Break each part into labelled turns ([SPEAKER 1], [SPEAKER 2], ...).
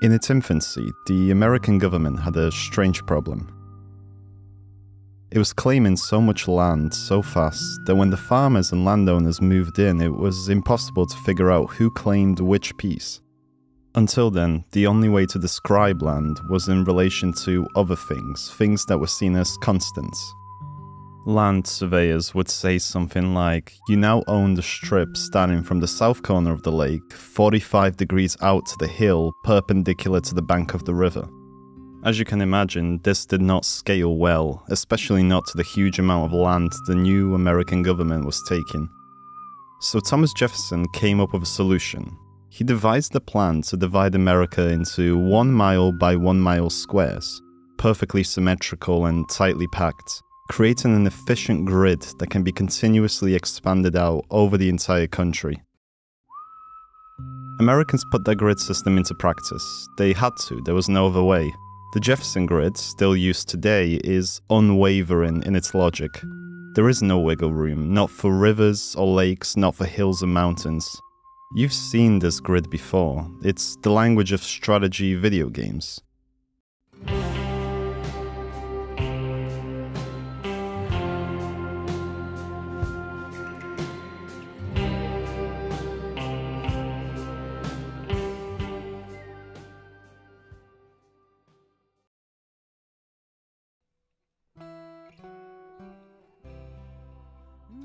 [SPEAKER 1] In its infancy, the American government had a strange problem. It was claiming so much land so fast that when the farmers and landowners moved in, it was impossible to figure out who claimed which piece. Until then, the only way to describe land was in relation to other things, things that were seen as constants. Land surveyors would say something like, You now own the strip starting from the south corner of the lake, 45 degrees out to the hill, perpendicular to the bank of the river. As you can imagine, this did not scale well, especially not to the huge amount of land the new American government was taking. So Thomas Jefferson came up with a solution. He devised a plan to divide America into one mile by one mile squares, perfectly symmetrical and tightly packed, creating an efficient grid that can be continuously expanded out over the entire country. Americans put their grid system into practice. They had to, there was no other way. The Jefferson grid, still used today, is unwavering in its logic. There is no wiggle room, not for rivers or lakes, not for hills and mountains. You've seen this grid before. It's the language of strategy video games.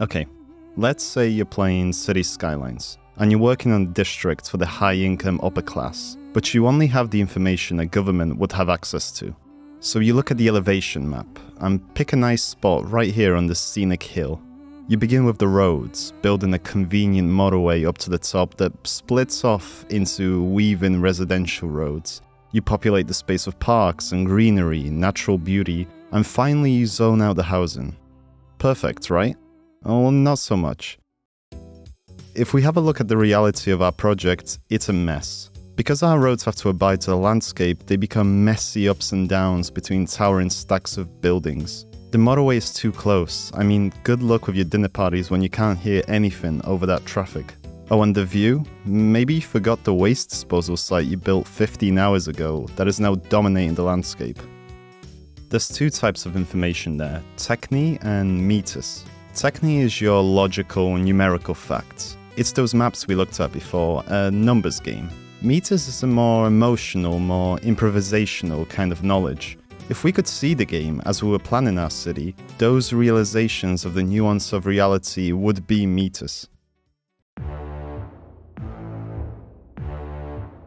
[SPEAKER 1] Okay, let's say you're playing Cities: Skylines and you're working on a district for the high income upper class, but you only have the information a government would have access to. So you look at the elevation map and pick a nice spot right here on the scenic hill. You begin with the roads, building a convenient motorway up to the top that splits off into weaving residential roads. You populate the space with parks and greenery, natural beauty, and finally you zone out the housing. Perfect, right? Oh, not so much. If we have a look at the reality of our project, it's a mess. Because our roads have to abide to the landscape, they become messy ups and downs between towering stacks of buildings. The motorway is too close. I mean, good luck with your dinner parties when you can't hear anything over that traffic. Oh, and the view? Maybe you forgot the waste disposal site you built 15 hours ago that is now dominating the landscape. There's two types of information there, techne and metis. Techne is your logical, numerical facts. It's those maps we looked at before, a numbers game. Metis is a more emotional, more improvisational kind of knowledge. If we could see the game as we were planning our city, those realizations of the nuance of reality would be metis.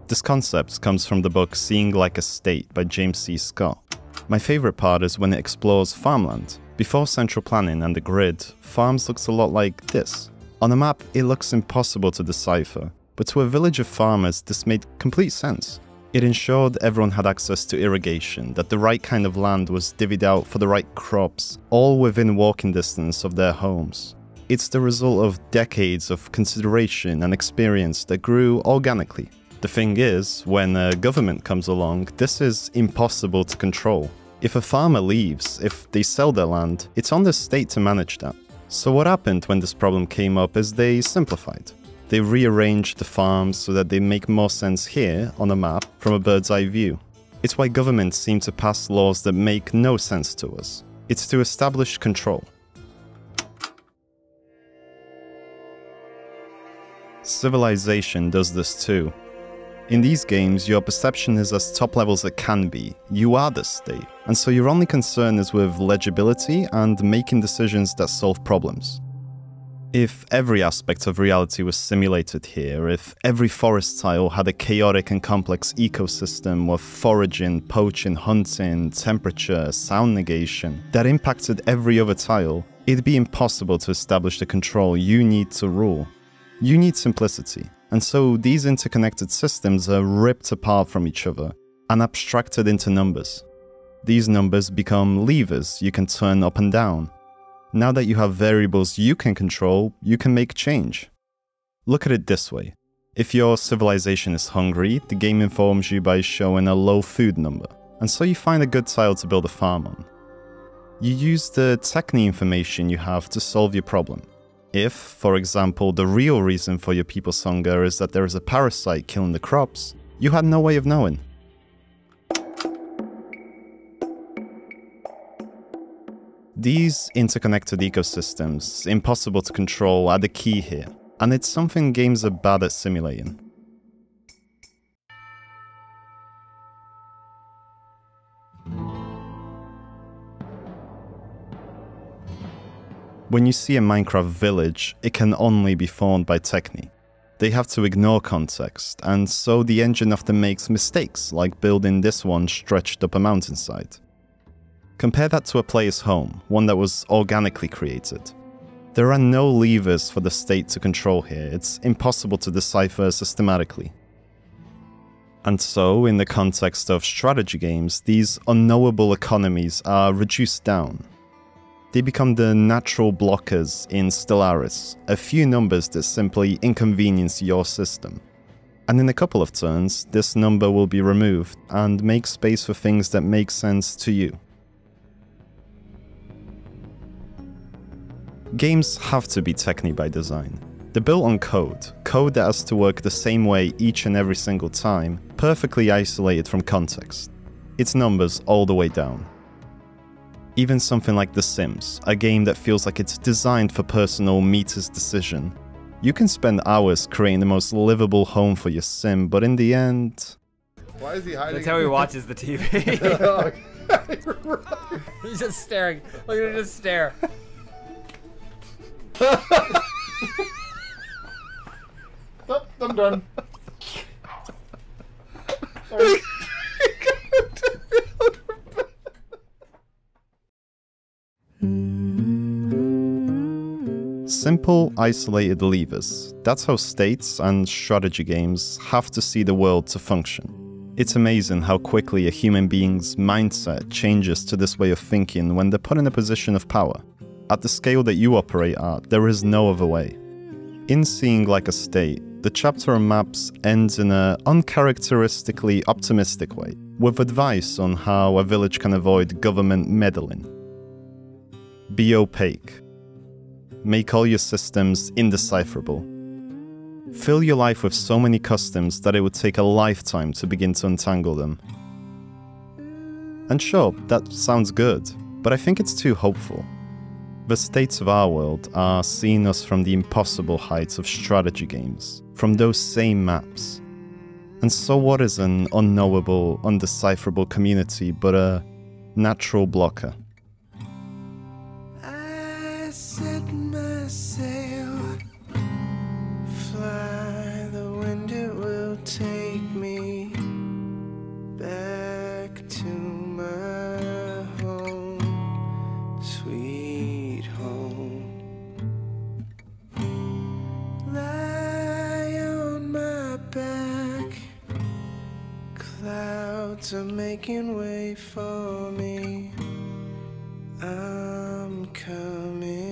[SPEAKER 1] This concept comes from the book Seeing Like a State by James C. Scott. My favorite part is when it explores farmland, before central planning and the grid, farms looks a lot like this. On a map, it looks impossible to decipher, but to a village of farmers, this made complete sense. It ensured everyone had access to irrigation, that the right kind of land was divvied out for the right crops, all within walking distance of their homes. It's the result of decades of consideration and experience that grew organically. The thing is, when a government comes along, this is impossible to control. If a farmer leaves, if they sell their land, it's on the state to manage that. So what happened when this problem came up is they simplified. They rearranged the farms so that they make more sense here on a map from a bird's eye view. It's why governments seem to pass laws that make no sense to us. It's to establish control. Civilization does this too. In these games, your perception is as top level as it can be. You are the state, and so your only concern is with legibility and making decisions that solve problems. If every aspect of reality was simulated here, if every forest tile had a chaotic and complex ecosystem of foraging, poaching, hunting, temperature, sound negation that impacted every other tile, it'd be impossible to establish the control you need to rule. You need simplicity. And so these interconnected systems are ripped apart from each other and abstracted into numbers. These numbers become levers you can turn up and down. Now that you have variables you can control, you can make change. Look at it this way. If your civilization is hungry, the game informs you by showing a low food number, and so you find a good tile to build a farm on. You use the techne information you have to solve your problem. If, for example, the real reason for your people's hunger is that there is a parasite killing the crops, you had no way of knowing. These interconnected ecosystems, impossible to control, are the key here, and it's something games are bad at simulating. When you see a Minecraft village, it can only be formed by Techne. They have to ignore context, and so the engine often makes mistakes, like building this one stretched up a mountainside. Compare that to a player's home, one that was organically created. There are no levers for the state to control here, it's impossible to decipher systematically. And so, in the context of strategy games, these unknowable economies are reduced down, they become the natural blockers in Stellaris, a few numbers that simply inconvenience your system. And in a couple of turns, this number will be removed and make space for things that make sense to you. Games have to be Techne by design. They're built on code, code that has to work the same way each and every single time, perfectly isolated from context. It's numbers all the way down. Even something like The Sims, a game that feels like it's designed for personal metis decision. You can spend hours creating the most livable home for your sim, but in the end...
[SPEAKER 2] Why is he hiding?
[SPEAKER 3] That's how he watches the TV. He's just staring. Look at him just stare.
[SPEAKER 2] Oh, I'm done.
[SPEAKER 1] Simple, isolated levers. That's how states and strategy games have to see the world to function. It's amazing how quickly a human being's mindset changes to this way of thinking when they're put in a position of power. At the scale that you operate at, there is no other way. In Seeing Like a State, the chapter on maps ends in an uncharacteristically optimistic way, with advice on how a village can avoid government meddling. Be opaque, make all your systems indecipherable. Fill your life with so many customs that it would take a lifetime to begin to untangle them. And sure, that sounds good, but I think it's too hopeful. The states of our world are seeing us from the impossible heights of strategy games, from those same maps. And so, what is an unknowable, undecipherable community but a natural blocker?
[SPEAKER 4] Clouds are making way for me. I'm coming